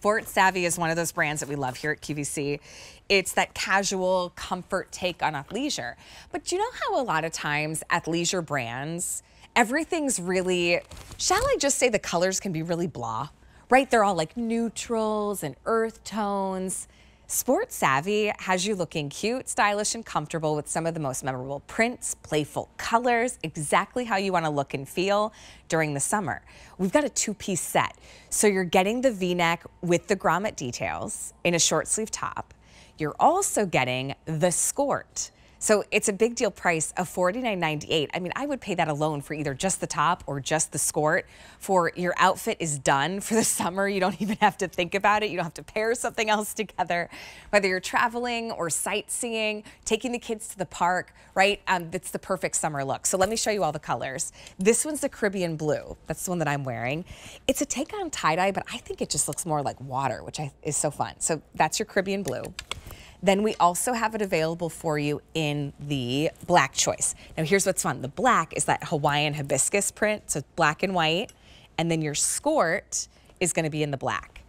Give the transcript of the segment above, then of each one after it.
Sport Savvy is one of those brands that we love here at QVC. It's that casual comfort take on athleisure. But do you know how a lot of times athleisure brands, everything's really, shall I just say the colors can be really blah, right? They're all like neutrals and earth tones. Sport Savvy has you looking cute, stylish, and comfortable with some of the most memorable prints, playful colors, exactly how you want to look and feel during the summer. We've got a two-piece set. So you're getting the V-neck with the grommet details in a short sleeve top. You're also getting the skort. So it's a big deal price of $49.98. I mean, I would pay that alone for either just the top or just the skirt For your outfit is done for the summer. You don't even have to think about it. You don't have to pair something else together. Whether you're traveling or sightseeing, taking the kids to the park, right? Um, it's the perfect summer look. So let me show you all the colors. This one's the Caribbean blue. That's the one that I'm wearing. It's a take on tie-dye, but I think it just looks more like water, which I, is so fun. So that's your Caribbean blue. Then we also have it available for you in the black choice. Now here's what's fun. The black is that Hawaiian hibiscus print, so black and white. And then your skort is gonna be in the black.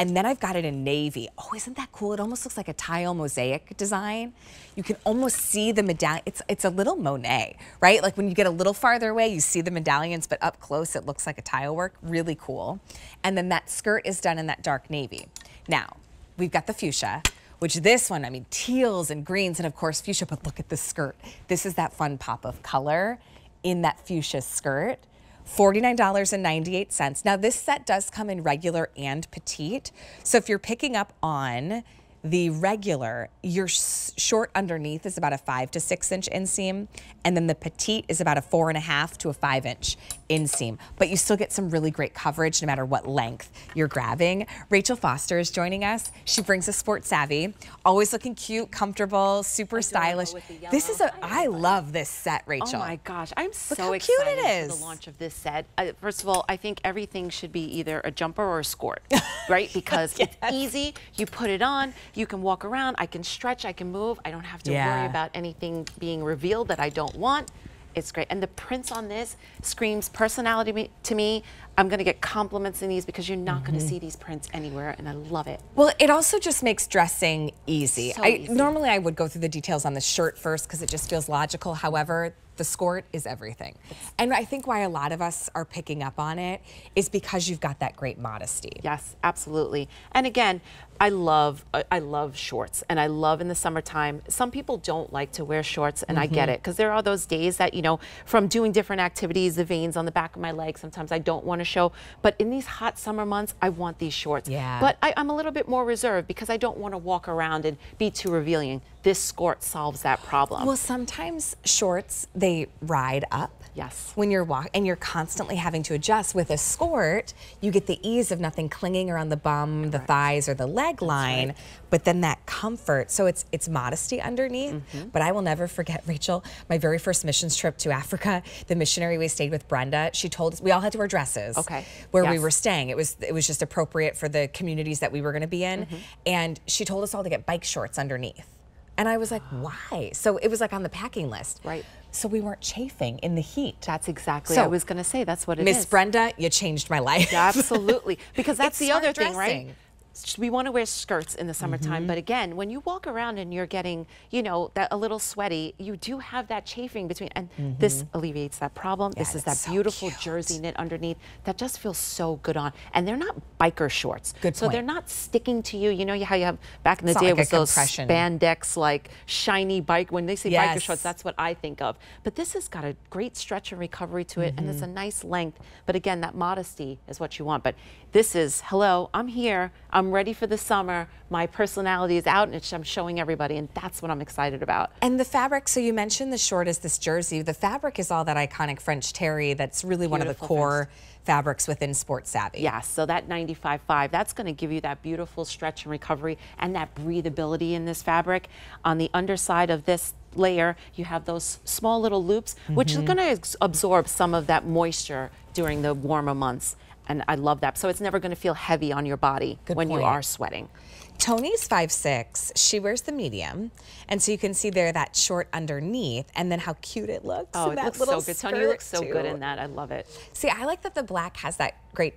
And then I've got it in navy. Oh, isn't that cool? It almost looks like a tile mosaic design. You can almost see the medallion. It's, it's a little Monet, right? Like when you get a little farther away, you see the medallions, but up close, it looks like a tile work. Really cool. And then that skirt is done in that dark navy. Now, we've got the fuchsia which this one, I mean, teals and greens and of course fuchsia, but look at the skirt. This is that fun pop of color in that fuchsia skirt. $49.98. Now this set does come in regular and petite. So if you're picking up on the regular, your short underneath is about a five to six inch inseam, and then the petite is about a four and a half to a five inch inseam. But you still get some really great coverage no matter what length you're grabbing. Rachel Foster is joining us. She brings a sport savvy, always looking cute, comfortable, super stylish. This is a, I love this set, Rachel. Oh my gosh, I'm Look so excited for the launch of this set. Uh, first of all, I think everything should be either a jumper or a skirt, right? Because yes. it's easy, you put it on, you can walk around, I can stretch, I can move. I don't have to yeah. worry about anything being revealed that I don't want. It's great. And the prints on this screams personality to me. I'm going to get compliments in these because you're not mm -hmm. going to see these prints anywhere, and I love it. Well, it also just makes dressing easy. So I, easy. Normally, I would go through the details on the shirt first because it just feels logical. However, the skort is everything. And I think why a lot of us are picking up on it is because you've got that great modesty. Yes, absolutely. And again, I love I love shorts and I love in the summertime. Some people don't like to wear shorts and mm -hmm. I get mm-hmm. it because there are those days that, you know, from doing different activities, the veins on the back of my leg, sometimes I don't want to show. But in these hot summer months, I want these shorts. Yeah. But I, I'm a little bit more reserved because I don't want to walk around and be too revealing. This skirt solves that problem. Well, sometimes shorts, they ride up. Yes. When you're walking and you're constantly having to adjust. With a skirt, you get the ease of nothing clinging around the bum, Correct. the thighs, or the leg leg line, right. but then that comfort. So it's it's modesty underneath. Mm -hmm. But I will never forget, Rachel, my very first missions trip to Africa. The missionary we stayed with, Brenda, she told us we all had to wear dresses. Okay. Where yes. we were staying, it was it was just appropriate for the communities that we were going to be in, mm -hmm. and she told us all to get bike shorts underneath. And I was like, why? So it was like on the packing list. Right. So we weren't chafing in the heat. That's exactly so, I was going to say. That's what it Miss is. Miss Brenda, you changed my life. Absolutely. Because that's the other dressing. thing, right? We want to wear skirts in the summertime, mm -hmm. but again, when you walk around and you're getting, you know, that a little sweaty, you do have that chafing between, and mm -hmm. this alleviates that problem. Yeah, this is that so beautiful cute. jersey knit underneath that just feels so good on. And they're not biker shorts. Good So they're not sticking to you. You know how you have, back in the it's day, like was those spandex, like shiny bike, when they say yes. biker shorts, that's what I think of. But this has got a great stretch and recovery to it, mm -hmm. and it's a mm-hmm. nice length. But again, that modesty is what you want. But this is, hello, I'm here, I'm ready for the summer, my personality is out and I'm showing everybody and that's what I'm excited about. And the fabric, so you mentioned the short is this jersey, the fabric is all that iconic French terry that's really Beautiful one of the core French. fabrics within Sports Savvy. Yeah, so that 95.5, that's gonna give you that beautiful stretch and recovery and that breathability in this fabric. On the underside of this layer, you have those small little loops, mm -hmm. which is mm-hmm. gonna absorb some of that moisture during the warmer months. And I love that. So it's never going to feel heavy on your body Good when point. you are sweating. Tony's five six. She wears the medium, and so you can see there that short underneath, and then how cute it looks. Oh, it looks so good. Tony, looks so too. good in that. I love it. See, I like that the black has that great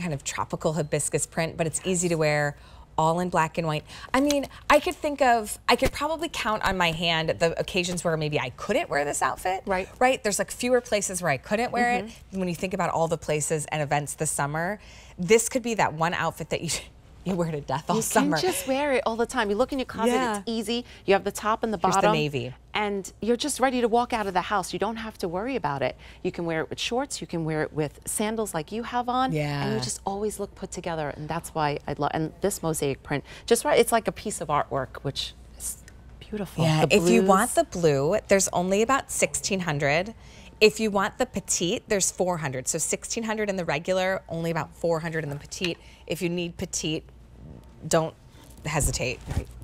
kind of tropical hibiscus print, but it's easy to wear all in black and white. I mean, I could think of, I could probably count on my hand the occasions where maybe I couldn't wear this outfit. Right. Right? There's like fewer places where I couldn't wear it. Mm-hmm. When you think about all the places and events this summer, this could be that one outfit that you you wear it to death all You summer. can just wear it all the time. You look in your closet, Yeah. it's easy. You have the top and the bottom. Here's the navy. And you're just ready to walk out of the house. You don't have to worry about it. You can wear it with shorts, you can wear it with sandals like you have on. Yeah. And you just always look put together. And that's why I love and this mosaic print. Just right, it's like a piece of artwork, which is beautiful. Yeah, if you want the blue, there's only about 1600. If you want the petite, there's 400. So 1600 in the regular, only about 400 in the petite. If you need petite, don't hesitate.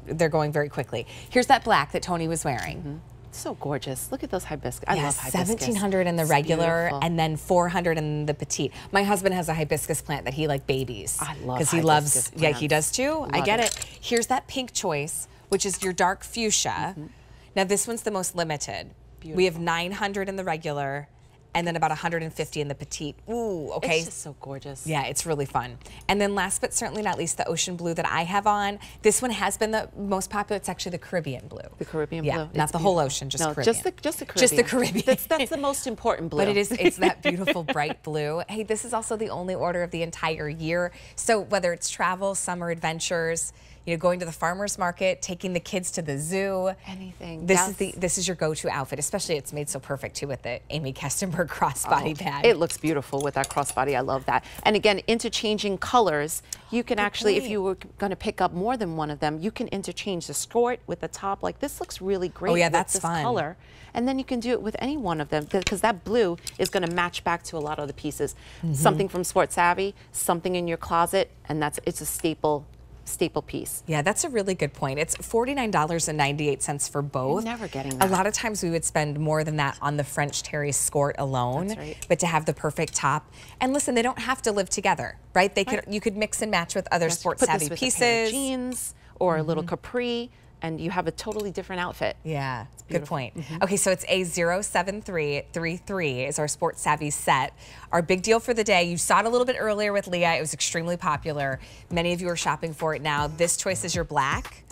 They're going very quickly. Here's that black that Tony was wearing. so gorgeous. Look at those hibiscus. I Yeah, love hibiscus. 1700 in the It's regular beautiful. and then 400 in the petite. My husband has a hibiscus plant that he like babies. I love Because he loves, hibiscus yeah, he does too. I get it. it. Here's that pink choice, which is your dark fuchsia. Mm-hmm. Now this one's the most limited. We have 900 in the regular and then about 150 in the petite. Ooh, okay. It's just so gorgeous. Yeah, it's really fun. And then last but certainly not least, the ocean blue that I have on. This one has been the most popular. It's actually the Caribbean blue. The Caribbean yeah, blue. not It's the whole ocean, just no, Caribbean. just the just the Caribbean. Just the Caribbean. That's, that's the most important blue. But it is it's that beautiful bright blue. Hey, this is also the only order of the entire year. So whether it's travel, summer adventures, you know, going to the farmers market, taking the kids to the zoo, Anything. This is the this is your go-to outfit. Especially it's made so perfect too with the Aimee Kestenberg crossbody bag. Oh, It looks beautiful with that crossbody. I love that. And again, interchanging colors. You can actually, if you were going to pick up more than one of them, you can interchange the skirt with the top. Like this looks really great. Oh, yeah, with that's this fun. color. And then you can do it with any one of them because that blue is going to match back to a lot of the pieces. Mm-hmm. Something from Sport Savvy, something in your closet, and that's it's a staple staple piece. Yeah, that's a really good point. It's $49.98 for both. never getting A lot of times we would spend more than that on the French Terry skirt alone. That's right. But to have the perfect top. And listen, they don't have to live together, right? They could you could mix and match with other Yes, sports savvy pieces. a pair of jeans or a little mm-hmm. capri, and you have a totally different outfit. Yeah, good beautiful. point. Mm-hmm. Okay, so it's A07333 is our Sports Savvy set. Our big deal for the day, you saw it a little bit earlier with Leah. It was extremely popular. Many of you are shopping for it now. This choice is your black.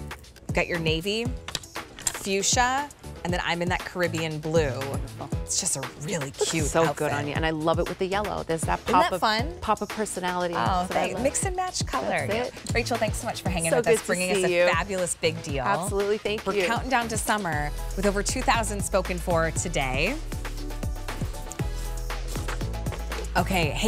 You've got your navy, fuchsia, and then I'm in that Caribbean blue. It's just a really cute so outfit. good on you, and I love it with the yellow. There's that pop that of fun? pop of personality. Oh, That's what I thank, love. mix and match color. That's Yeah. it. Rachel, thanks so much for hanging So with us, bringing us a you. fabulous big deal. Absolutely, thank We're you. counting down to summer with over 2,000 spoken for today. Okay, hey.